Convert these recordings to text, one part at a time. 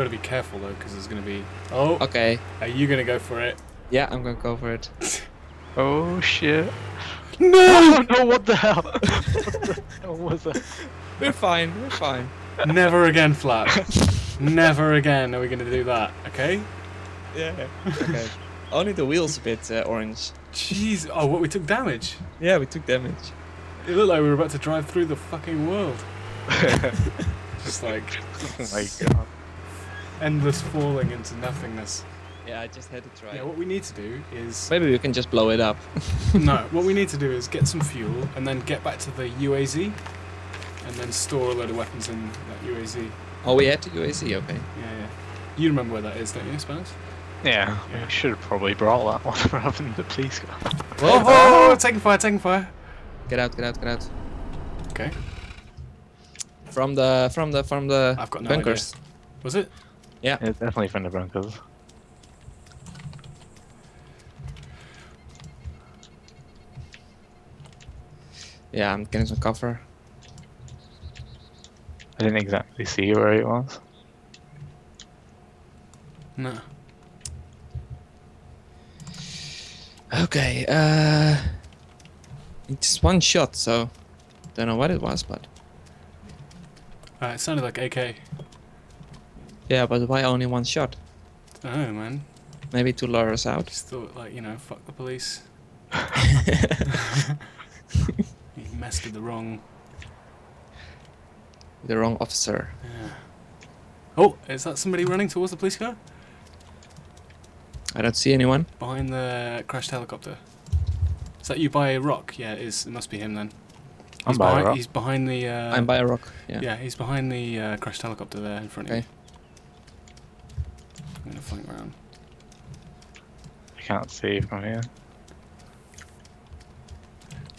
got to be careful though, because there's going to be. Oh, Okay. are you going to go for it? Yeah, I'm gonna go for it. Oh shit. No! Oh no, what the hell? what the hell was that? We're fine. We're fine. Never again, Flap. Never again are we going to do that. Okay? Yeah. Okay. Only the wheels a bit uh, orange. Jeez. Oh, what? We took damage. Yeah, we took damage. It looked like we were about to drive through the fucking world. Just like Oh my god. Endless falling into nothingness. Yeah, I just had to try. Yeah, what we need to do is Maybe we can just blow it up. no. What we need to do is get some fuel and then get back to the UAZ, and then store a load of weapons in that UAZ. Oh, we had to UAZ. Okay. Yeah, yeah. You remember where that is, don't you, Spence? Yeah, Yeah. we should have probably brought that one rather than the police car. Oh, oh, oh, taking fire, taking fire. Get out! Get out! Get out! Okay. From the from the from the I've got no bunkers. Was it? Yeah, It's definitely from the Broncos. Yeah, I'm getting some cover. I didn't exactly see where it was. No. Okay. Uh, it's one shot, so don't know what it was, but Uh, it sounded like AK. Yeah. But why only one shot? I don't know, man. Maybe to lure us out. Just thought, like, you know, fuck the police. You messed with the wrong. the wrong officer. Yeah. Oh, is that somebody running towards the police car? I don't see anyone. Behind the crashed helicopter. Is that you by a rock? Yeah, it is. It must be him then. I'm He's by a behind, rock. He's behind the. Uh, I'm by a rock. Yeah. Yeah, he's behind the uh, crashed helicopter there in front Okay. of you. I'm gonna flank around. I can't see from here.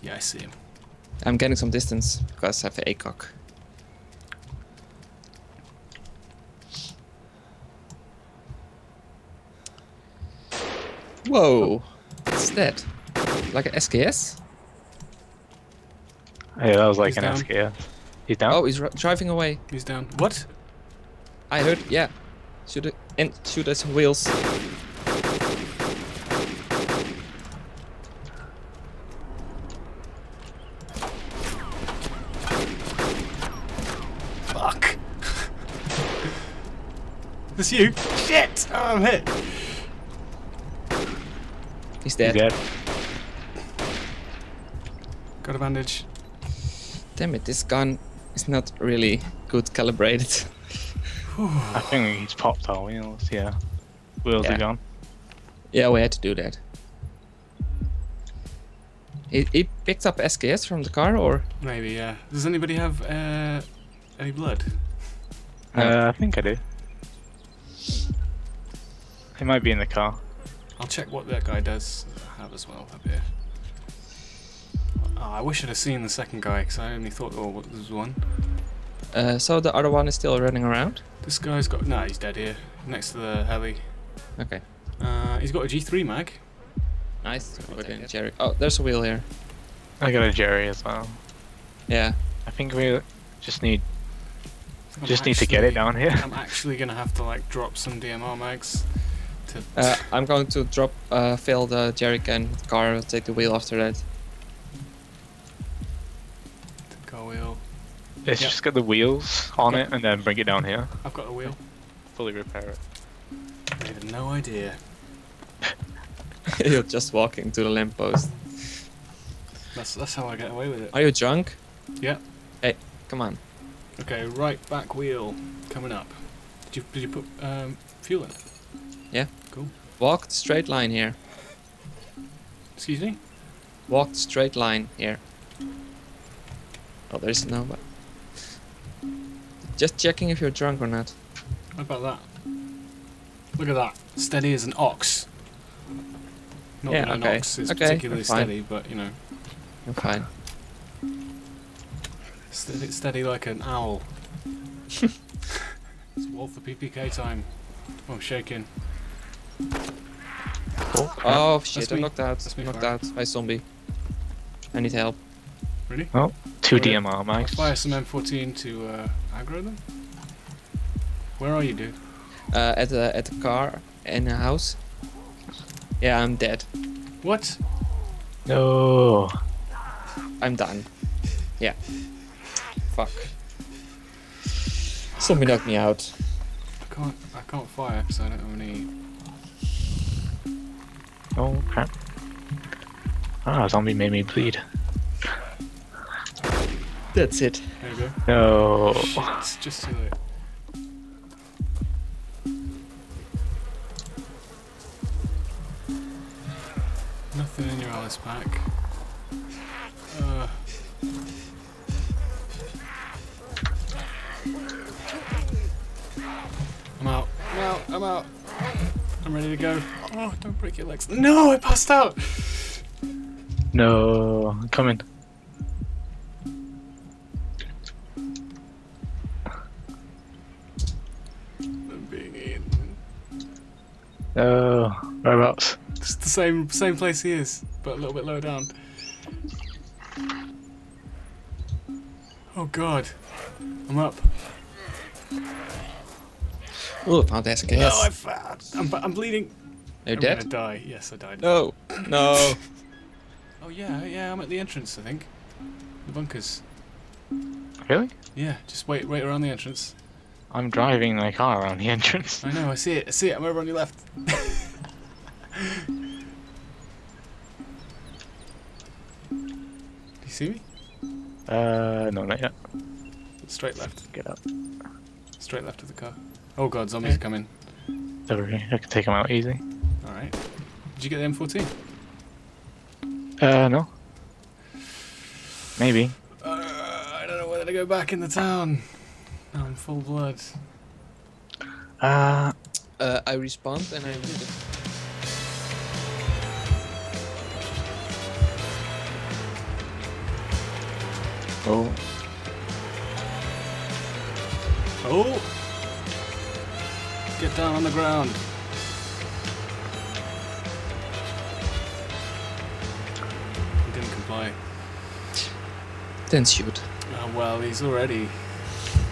Yeah, I see him. I'm getting some distance because I have a ACOG. Whoa! What's that? Like an SKS? Yeah, that was like He's an down. SKS. He's down? Oh, he's driving away. He's down. What? I heard. Yeah. Shoot it and shoot at some wheels. Fuck. That's you. Shit. Oh, I'm hit. He's He's dead. dead. Got a bandage. Damn it! This gun is not really good calibrated. I think he's popped our wheels, yeah. Wheels Yeah. are gone. yeah, we had to do that. He, he picked up SKS from the car, or Maybe. Yeah. Does anybody have uh, any blood? Uh, I think I do. He might be in the car. I'll check what that guy does have as well up here. Oh, I wish I'd have seen the second guy because I only thought oh there was one. uh, so the other one is still running around. This guy's got no, he's dead here next to the heli. Okay, Uh, he's got a G3 mag. nice. I'll Put in. Jerry. Oh, there's a wheel here. I got a Jerry as well. Yeah. I think we just need I'm just need to get it down here. I'm actually gonna have to like drop some DMR mags to, Uh, I'm going to drop, uh, fill the jerry can car. Take the wheel after that. Let's Yeah. just get the wheels on Yeah. it and then bring it down here. I've got a wheel. Fully repair it. I have no idea. You're just walking to the lamppost. That's that's how I get away with it. Are you drunk? Yeah. Hey, come on. Okay, right back wheel coming up. Did you did you put um, fuel in? Yeah. Cool. Walk the straight line here. Excuse me. Walk the straight line here. Oh, there's no. But just checking if you're drunk or not. How about that? Look at that. Steady as an ox. Not Yeah, that an okay. ox is Okay, particularly fine. steady, but you know, I'm fine. steady, steady like an owl. it's Walther PPK time. Oh, shaking. Cool. Oh, oh shit! That's I'm me. knocked out. That's me, knocked fire. out by zombie. I need help. Really? Oh, Two Where- DMR I'll mags. fire some M14 to uh, aggro them. Where are you, dude? Uh, at the at the car in the house. Yeah, I'm dead. What? No. I'm done. Yeah. Fuck. Somebody knocked me out. I can't. I can't fire because I don't have any. Oh crap. Ah, zombie made me bleed. That's it. There you go. No. Shit, it's just too late. Nothing in your Alice pack. Uh, I'm out. I'm out. I'm out. I'm ready to go. Oh, don't break your legs. No, I passed out. No. I'm coming. Same same place he is, but a little bit lower down. Oh god. I'm up. Oh, found that No. I found. I'm, I'm bleeding. You're I'm dead? gonna die. Yes, I died. No. No. Oh yeah, yeah. I'm at the entrance. I think. The bunkers. Really? Yeah. Just wait, wait around the entrance. I'm driving my car around the entrance. I know. I see it. I see it. I'm over on your left. see me? Uh, no, not yet. Straight left. Get up. Straight left of the car. Oh god, zombies are coming. Don't worry, I can take them out easy. All right. Did you get the M14? Uh, no. Maybe. Uh, I don't know whether to go back in the town. I'm full blood. Uh, Uh, I respond and I did it. Oh. Oh! Get down on the ground. He didn't comply. Then shoot. Oh, well, he's already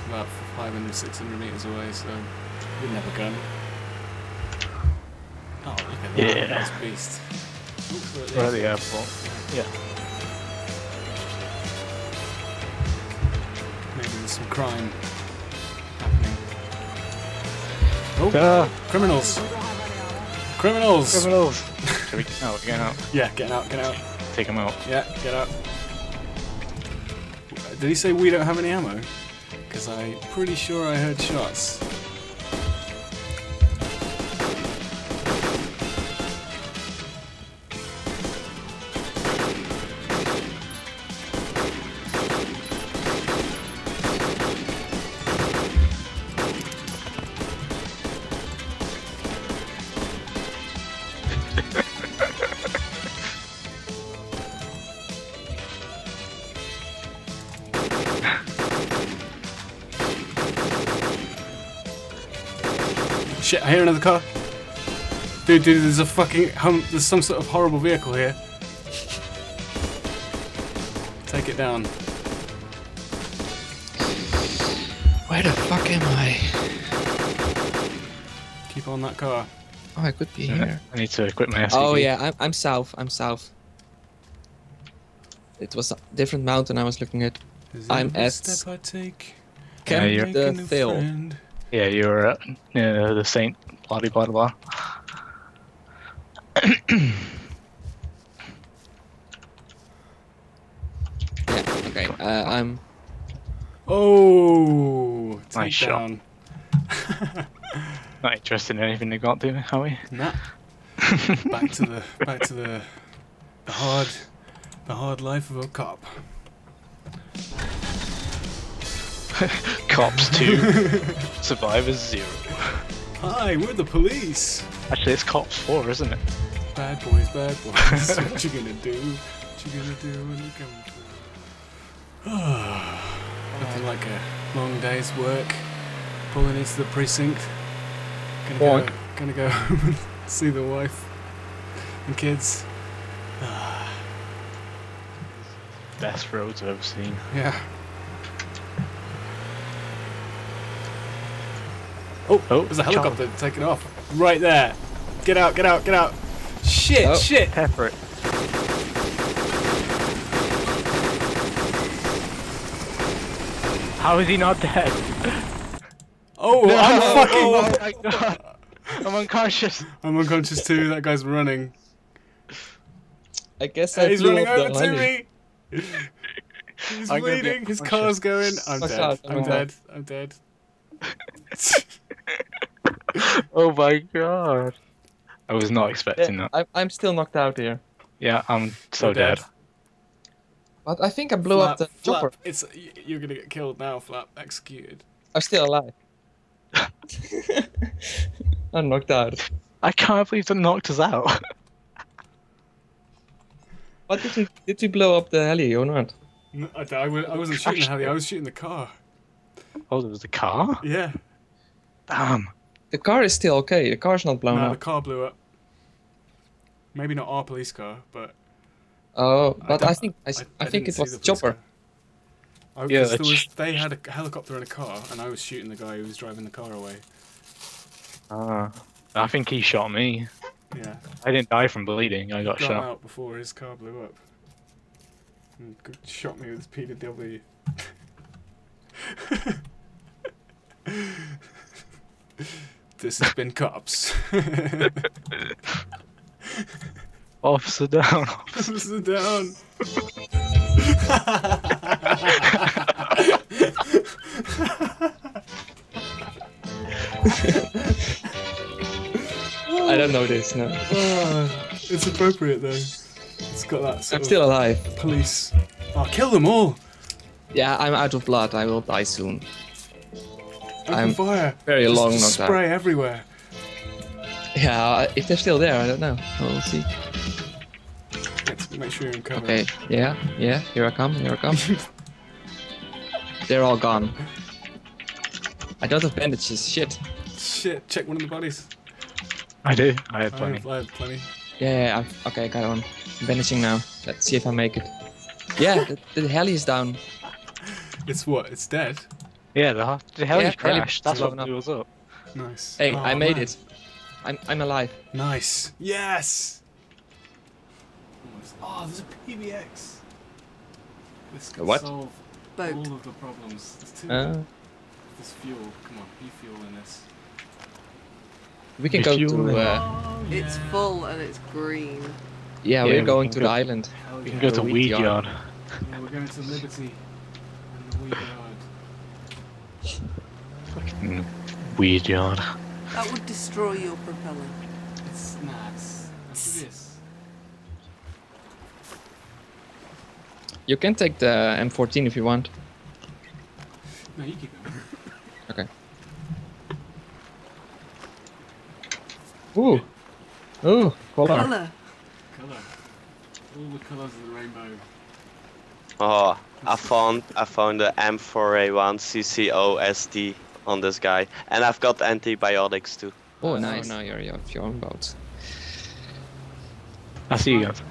about 500, 600 meters away, so he didn't have a gun. Oh, look at that. Yeah. Nice beast. Ooh, we're at the We're at the airport. airport. Yeah. Some crime happening. Oh, Ah, criminals! Criminals! criminals! Shall we get out? Get out. Yeah, get out, get out. Take him out. Yeah, get out. Did he say we don't have any ammo? Because I'm pretty sure I heard shots. Shit, I hear another car. Dude, dude, there's a fucking hum, there's some sort of horrible vehicle here. Take it down. Where the fuck am I? Keep on that car. Oh, I could be here. I need to equip my SCP. Oh yeah, I'm I'm south. I'm south. It was a different mountain I was looking at. Is I'm every at step I take. Yeah, Camp you're- the making a Thill. friend. Yeah, you're at uh, the Saint. Blah blah blah blah. Yeah. Okay. Uh, I'm. Oh, take Nice shot. Not interested in anything they got, do are we? Nah. back to the back to the the hard the hard life of a cop. Cops two, survivors zero. Hi, we're the police. Actually, it's cops four, isn't it? Bad boys, bad boys. what you gonna do? What you gonna do when you come through? Nothing like a long day's work. Pulling into the precinct. Gonna go, gonna go home and see the wife and kids. best roads I've ever seen. Yeah. Oh, Oh, there's a Charlie. helicopter taking off. Right there. Get out, get out, get out. Shit, Oh. shit. Pepper it. How is he not dead? Oh, I'm fucking. Oh my god! I'm unconscious. I'm unconscious too. That guy's running. I guess I uh, He's running over to heli. me. He's I'm bleeding. His car's going. I'm Watch dead. I'm dead. I'm dead. Oh my god! I was not expecting that. I, I'm still knocked out here. Yeah, I'm so You're dead. dead. But I think I blew Flap, up the Flap, chopper. It's you're gonna get killed now. Flap executed. I'm still alive. I'm knocked out. I can't believe that knocked us out. What did you did you blow up the heli or not? No, I, I, I wasn't shooting the heli. I was shooting the car. oh, there was a car? Yeah. Damn. The car is still okay. The car's not blown no, the car blew up. Maybe not our police car, but Oh, but I, don't- think I, didn't think it was the the chopper. car. I, Yeah, 'cause there was, they had a helicopter and a car, and I was shooting the guy who was driving the car away. Ah. I think he shot me. Yeah, I didn't die from bleeding, I got got shot. out before his car blew up. And shot me with his PW. this has been cops. Officer down. Sit down. I don't know this. No, Ah, it's appropriate though. It's got that sort I'm still alive. police. Oh, kill them all! Yeah, I'm out of blood. I will die soon. Open I'm fire! Very Just long knocked out. spray everywhere. Yeah, if they're still there, I don't know. We'll see. Let's make sure you're in cover. Okay, yeah, yeah. Here I come. Here I come. they're all gone. I don't have bandages. Shit. Shit, check one of the bodies. I do. I had I plenty. have, I have plenty. Yeah, yeah, yeah, I, okay, I got one. I'm bandaging now. Let's see if I make it. Yeah, the, the heli is down. It's what? It's dead? Yeah, the, the heli Yeah, heli crashed. That's what blown up. blew us up. Nice. Hey, Oh, I made man. it. I'm I'm alive. Nice. Yes! Oh, there's a PBX. This could what? solve Boat. all of the problems. There's two. Uh, There's fuel. Come on, be fuel in this. we can If go to. Uh, Oh, It's full and it's green. yeah, Yeah, we're we going can to go- the island. Hell We can go to Weed Yard. yard. yeah, we're going to Liberty and the Wheat Yard. Fucking Weed Yard. That would destroy your propeller. It's nice. Look this. You can take the M14 if you want. No, you keep it. Okay. Ooh. Ooh, color. Colour. Colour. All the colours of the rainbow. Oh, I found I found the M4A1 CCOSD on this guy, and I've got antibiotics too. Oh, Oh, now, nice. you're, you're off your own boat. I see you guys.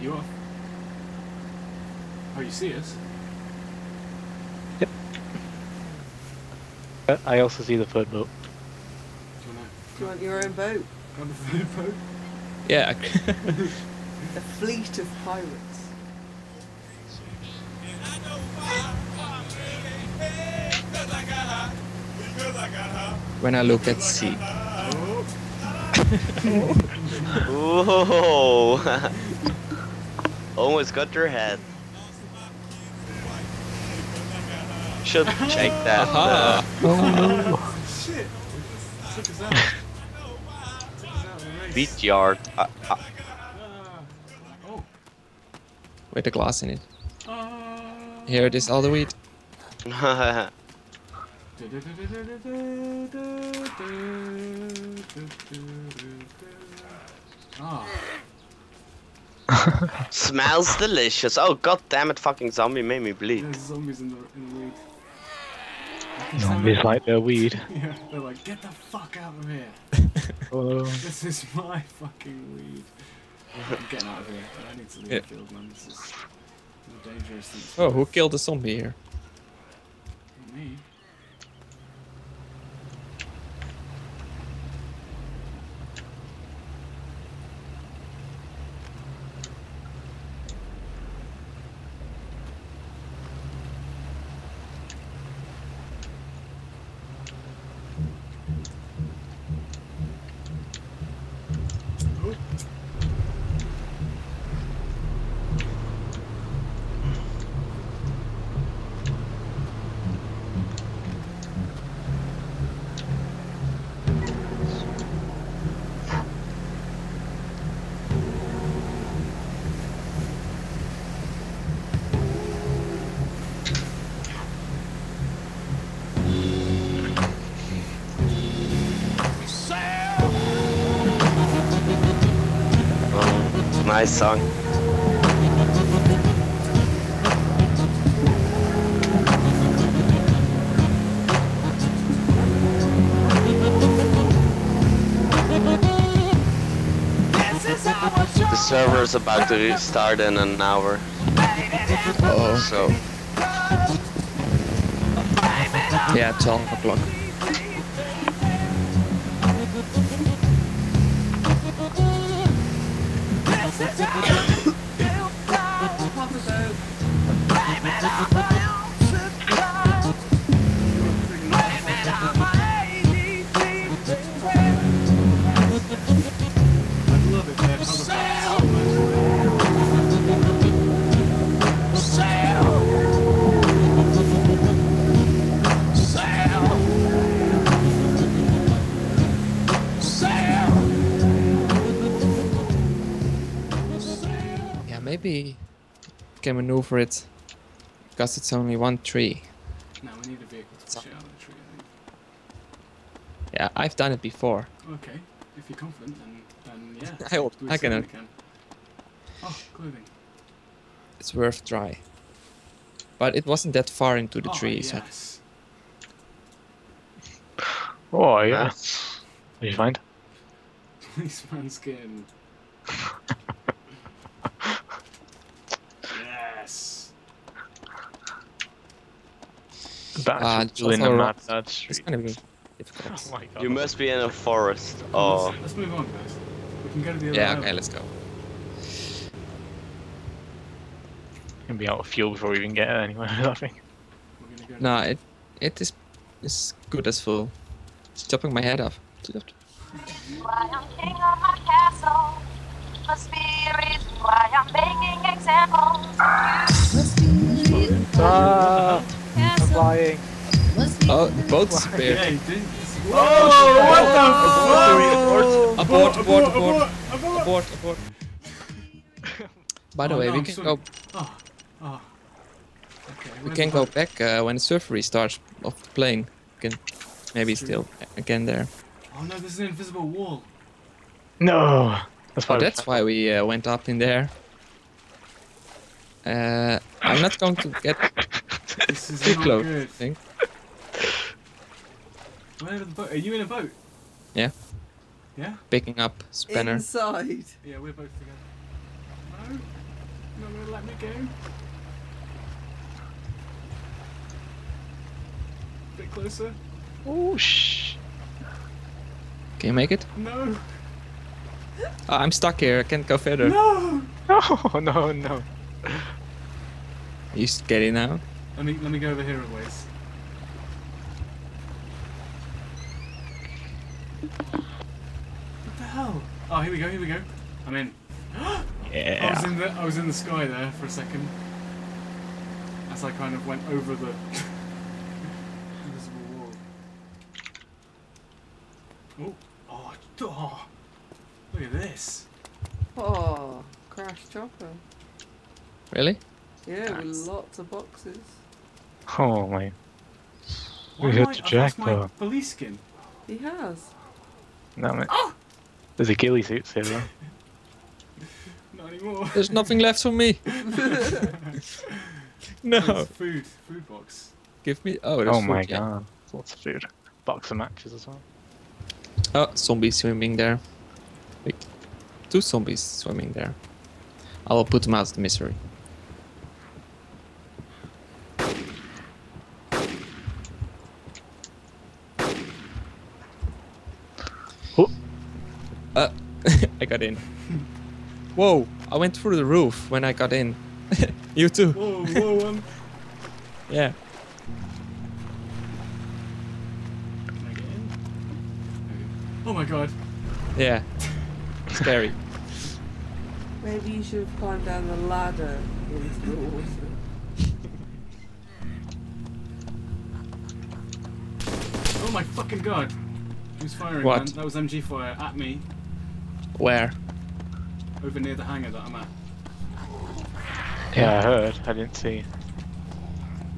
You off? Oh, you see us? But uh, I also see the third boat. Do you want Do you want your own boat? to grab the third boat? Yeah. A fleet of pirates. When I look at sea. Whoa! Almost got your head. Should check that. uh, Aha. Shit! Took us out. Took us out of the beat yard. Uh, uh. Oh. With a glass in it. Here it is, all the wheat. Ah, smells delicious. Oh god damn it! Fucking zombie made me bleed. there's zombies in the in the weed. Zombies like their weed. Yeah, they're like, get the fuck out of here. Oh. This is my fucking weed. I'm getting out of here. I need to leave Yeah. the field, man. This is dangerous Oh, who killed the zombie here? me? Nice song. The server is about to restart in an hour, Oh, so yeah, 12 o'clock. Yeah. Can maneuver it because it's only one tree. No, we need a vehicle to push it out of the tree, I think. Yeah, I've done it before. Okay, if you're confident, then, then yeah. I hope- we I can, can. Oh, clothing. It's worth try. But it wasn't that far into the oh, tree, so yes. Oh, yeah. What did you find? Policeman skin. yes. That's Ah, uh, it's in also the a mad rock. Dad it's gonna be difficult. Oh my god. You must be in a forest. Oh, Let's, let's move on, guys. We can go to the other Yeah, island. okay, let's go. Gonna be out of fuel before we even get anywhere, I think. We're gonna go to- No, it it is is good as full. It's chopping my head off. Why I'm king of my castle must be a reason why I'm making examples. Ah, Castle. flying. Oh, the boat Yeah, disappeared. he did. Whoa! What the fuck? Abort, abort, abort, abort! abort, abort. By the Oh, way, no, we can sorry. go. Oh, oh. Okay, We can go boat? back uh, when the surfer restarts of the plane. We can maybe True. still again there. Oh no, there's an invisible wall. No! That's why Oh, that's why we uh, went up in there. Uh, I'm not going to get This is too not close. good. I think. Where the boat? Are you in a boat? Yeah. Yeah? Picking up spanner. Inside. Yeah, we're both together. No? Not gonna let me go? A Bit closer? Oh, shh. Can you make it? No! Oh, I'm stuck here. I can't go further. No! No, no, no. You scary now? Let me let me go over here a ways. What the hell? Oh, here we go. Here we go. I'm in. yeah. I was in the I was in the sky there for a second. As I kind of went over the invisible wall. Oh, oh, oh, look at this. Oh, crash chopper. Really? Yeah, Nice. with lots of boxes. Oh, my. We hit the I've my jackpot. police skin. He has. Damn it. Oh! There's a ghillie suit here, though. Not anymore. There's nothing left for me. no. It's food, food box. Give me. Oh, there's Oh my food, yeah. god. Lots of food. Box of matches as well. Oh, zombies swimming there. Wait, two zombies swimming there. I will put them out of the misery. I got in. Whoa! I went through the roof when I got in. you too. Whoa, whoa, um. Yeah. Can I get in? Oh my god. Yeah. Scary. Maybe you should have climbed down the ladder into the water. Oh my fucking god. Who's firing, What? man? That was MG fire at me Where? over near the hangar that I'm at. Yeah, I heard. I didn't see.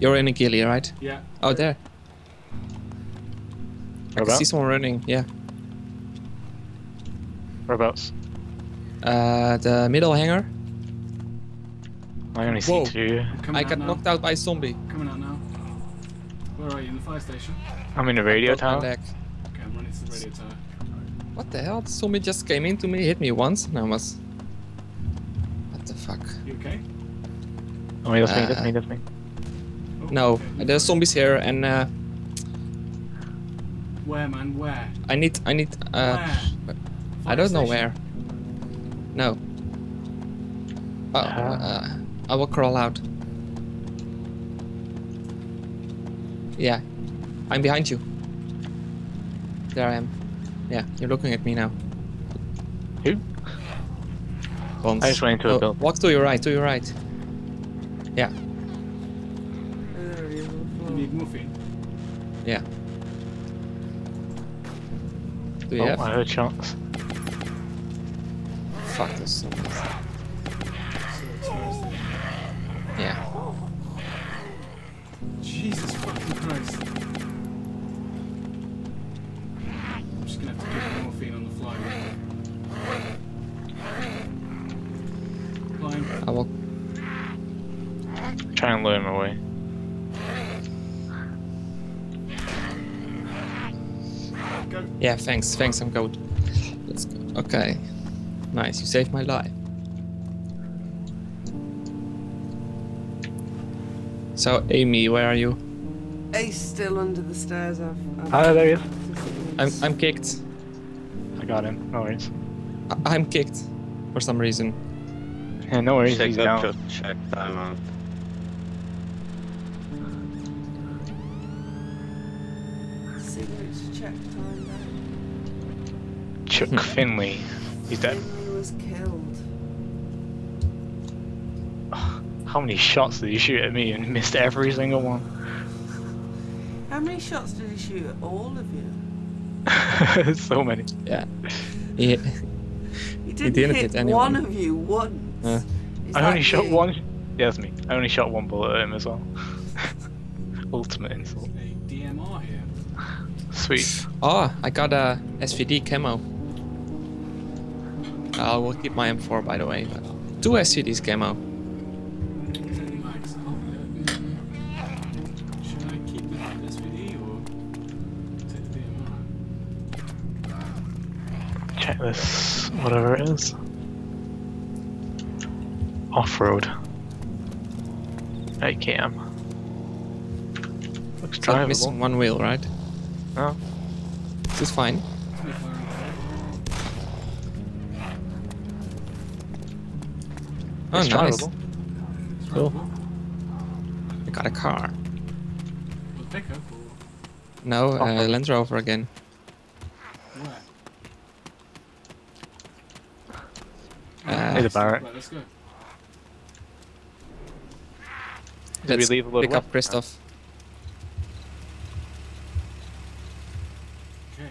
You're in a ghillie, right? Yeah. Oh, there. I can see someone running. Yeah. Whereabouts? Uh, the middle hangar. I only see Whoa. two. I'm coming I out got now. knocked out by a zombie. Coming out now. Where are you? In the fire station? I'm in a radio tower. leg. Okay, I'm running to the radio tower. What the hell? The zombie just came into me, hit me once, and I was. What the fuck? You okay? Oh, wait, that's me, that's Uh, me, that's me. Oh, No, okay. there's zombies here, and uh, Where, man? Where? I need, I need, uh, where? I don't know where. No. Uh, uh, I will crawl out. Yeah, I'm behind you. There I am. Yeah, you're looking at me now. Who? Bones. I just went into a Oh, building. Walk to your right, to your right. Yeah, there he is on the You need morphine? yeah. Do you Oh, have? I heard shots. Fuck this zombies. Go. Yeah, thanks, thanks, I'm good. Let's go. Okay. Nice, you saved my life. So, Amy, where are you? Ace still under the stairs. I've. I've Ah, there he is. I'm, I'm kicked. I got him. No worries. I- I'm kicked for some reason. Yeah, no worries. Check He's up down. your check timeout. See now. Chuck hmm. Finley. He's dead. Finley was killed. How many shots did he shoot at me and missed every single one? How many shots did he shoot at all of you? so many. Yeah. Yeah. He didn't, didn't hit hit anyone. one of you once. Yeah. I that only shot one. Yeah, that's me. I only shot one bullet at him as well. Ultimate insult. A DMR here. Sweet. Oh, I got a SVD camo. I will keep my M4 by the way. But two SVDs camo. Max, yeah. Should I keep the SVD or take the DMR? Check this. Whatever it is. Off-road. AKM. Looks drivable. missing one wheel, right? No. This is fine. Oh, It's nice. drivable. Cool. drivable. I got a car. With pickup or No, uh, Oh. Land Rover again. where? Uh, Hey, the Barrett. Let's go. Did we Let's leave a load pick of up weapons? Christoph. Okay.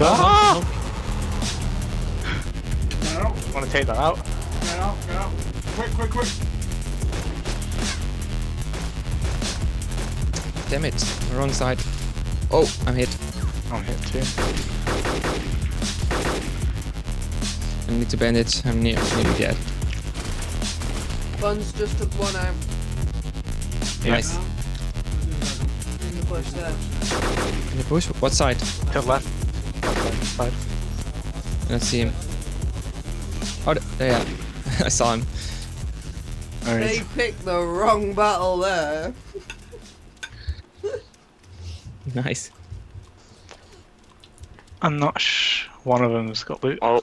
Ah! To take that out? get out, get out. Quick, quick, quick. Damn it, wrong side. Oh, I'm hit. I'm hit too. I need to bandage. I'm near, nearly dead. Buns just took one out Yeah. Nice. in the bush there. In the bush? What side? To the left. Left side. Let's see him. Oh, th- there, yeah. I saw him. They picked the wrong battle there. Nice. I'm not sh. One of them's got loot. Oh,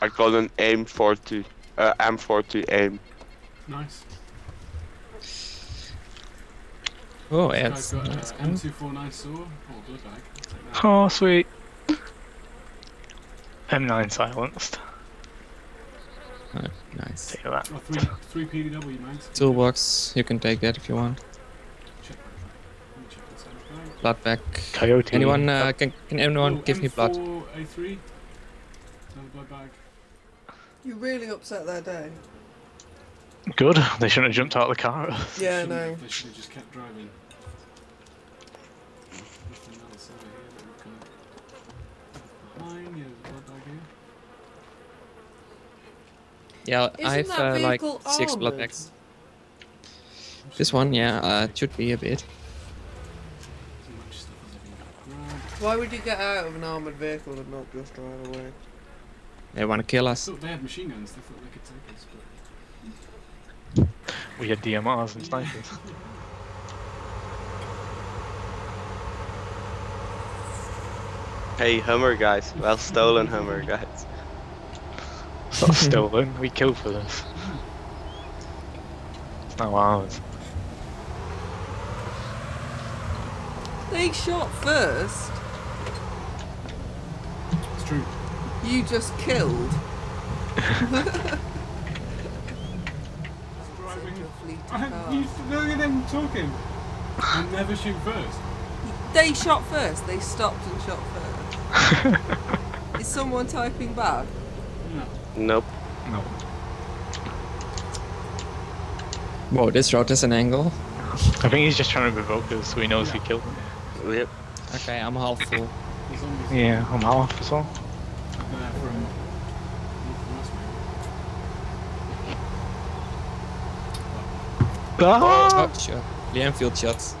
I got an M40, uh, M40 aim. Nice. Oh, This yeah. guy's got that's uh. M249 saw. Oh, blood bag. I'll take that. Oh, sweet. M9 silenced. Oh, nice. Take that. Oh, three, three PDW mags. Toolbox, you can take that if you want. Check that. Let me check inside the bag. Blood back. Coyote. Anyone, uh, can, can anyone Oh, give me blood? M4A3. Blood bag. You really upset their day. Good. They shouldn't have jumped out of the car. Yeah, no. They should have just kept driving. Nothing else over here that we've. Behind, yeah, there's a blood bag here. Yeah, Isn't I have uh, like vehicle six blood armoured? bags. This one, yeah, uh, it should be a bit. Too much stuff hasn't been grabbed. Why would you get out of an armoured vehicle and not just drive away? They want to kill us. thought they had machine guns, they thought they could take us, but. We had DMRs and snipers. Hey, Hummer guys. Well stolen, Hummer guys. It's not stolen. We killed for this. It's not ours. They shot first. It's true. You just killed. Driving. Fleet of I, cars. you look at them talking. You never shoot first. They shot first. They stopped and shot first. Is someone typing back? No. Nope. No. Whoa, this road is an angle. I think he's just trying to provoke us so he knows we killed him. Yep. Okay, I'm half full. The Yeah, I'm half as well. uh, from. from us, maybe. Ah! Oh, shot. The Enfield shots.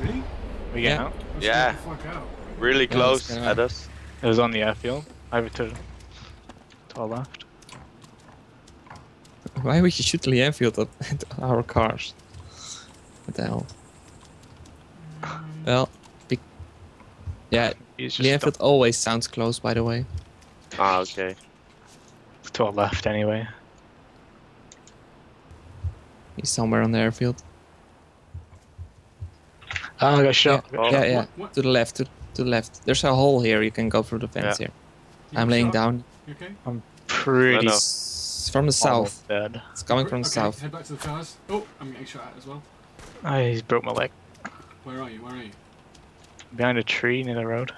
Really? We get Yeah. out. Yeah. get the fuck out. Really close let's at us. It was on the airfield. Over to, to left. Why would you shoot the Enfield at, at our cars? What the hell? Well, be- yeah, He's the just Enfield always sounds close, by the way. Ah, okay. to our left anyway. He's somewhere on the airfield. Ah, I got shot. I got Oh. yeah, yeah. What- what? To the left, to, to the left. There's a hole here. You can go through the fence Yeah. here. You I'm laying shot? down. You okay? Pretty no. From the south. dead. It's coming from the okay, south. Head back to the cars. Oh, I'm getting shot at as well. Ah, he's broke my leg. Where are you? Where are you? Behind a tree near the road.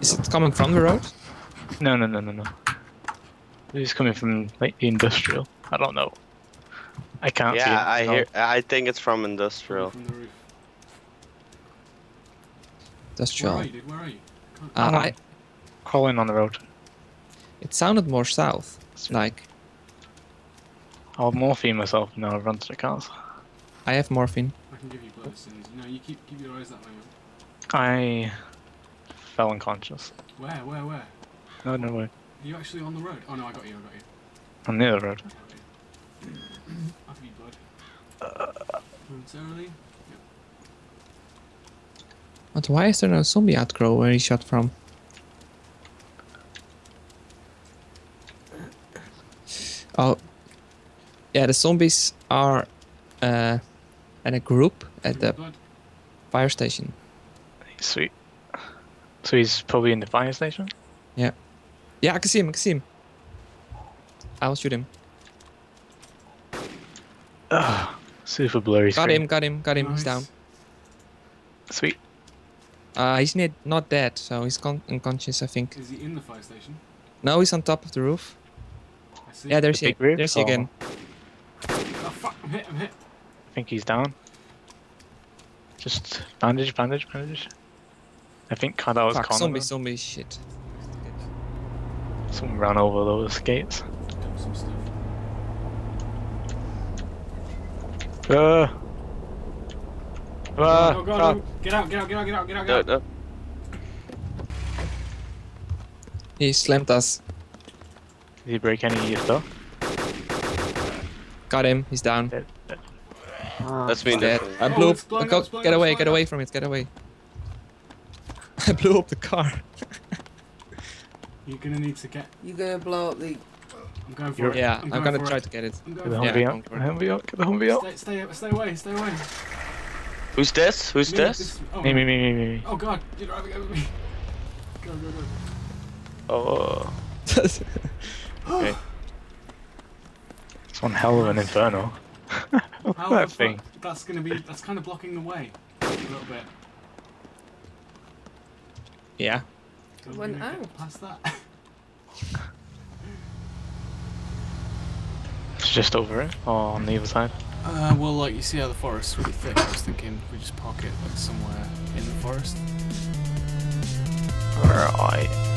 Is it coming from the road? No, no, no, no, no. He's coming from like the industrial. I don't know. I can't see. Yeah, him. I No. hear. I think it's from Coming industrial. From the roof. That's Where are you, dude? Where are you? Uh, I'm I, crawling on the road. It sounded more south. Like, I'll morphine myself and I'll run to the cars. I have morphine. I can give you blood as soon as. No, you keep keep your eyes that way. I fell unconscious. Where? Where? Where? No, no way. Are you actually on the road? Oh no, I got you. I got you. I'm near the road. I got you. I'll give you blood. Momentarily. But why is there no zombie outgrow where he shot from? Oh, yeah, the zombies are uh, in a group at the fire station. Sweet. So he's probably in the fire station? Yeah, Yeah, I can see him. I can see him. I'll shoot him. Ugh. Super blurry Got screen. him. Got him. Got him. He's down. Sweet. Uh, he's not dead, so he's con- unconscious. I think. Is he in the fire station? No, he's on top of the roof. I see. Yeah, there's The he. big There's he again. Oh fuck! I'm hit. I'm hit. I think he's down. Just bandage, bandage, bandage. I think that was Fuck, zombie, then. zombie, shit. Someone ran over those gates. Dump some stuff. Uh. Ah, go, go, ah. go. Get out! Get out! Get out! Get out! Get out! Get out! no. He slammed us. Did he break any of your stuff? Got him. He's down. Dead, dead. That's me. Dead. definitely. I Oh, blew. it's blowing go, up, get up, away. Get blowing away from it. Get away. I blew up the car. You're gonna need to get. You're gonna blow up the. I'm going for You're- it. Yeah, I'm, I'm going gonna try it. to get it. I'm Get going the Humvee go out. Get the Humvee out. Get the Humvee out. Stay, stay, stay away, stay away. Who's this? Who's Me, this? oh, Me, me, me, me, me, me. Oh god, you're driving over me. Go, go, go. Oh. okay. It's one hell of an inferno. How that thing. fuck? That's gonna be. That's kind of blocking the way. A little bit. Yeah. So we're Went gonna out. Past that. It's just over it. Oh, on the other side. Uh, well, like you see how the forest's really thick. I was thinking we just park it like somewhere in the forest. Right.